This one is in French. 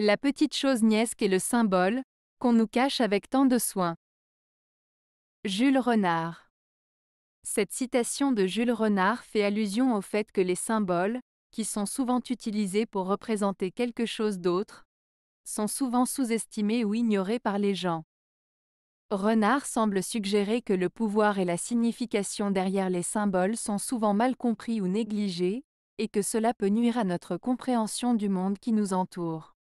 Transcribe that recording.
La petite chose niesque est le symbole, qu'on nous cache avec tant de soin. Jules Renard Cette citation de Jules Renard fait allusion au fait que les symboles, qui sont souvent utilisés pour représenter quelque chose d'autre, sont souvent sous-estimés ou ignorés par les gens. Renard semble suggérer que le pouvoir et la signification derrière les symboles sont souvent mal compris ou négligés, et que cela peut nuire à notre compréhension du monde qui nous entoure.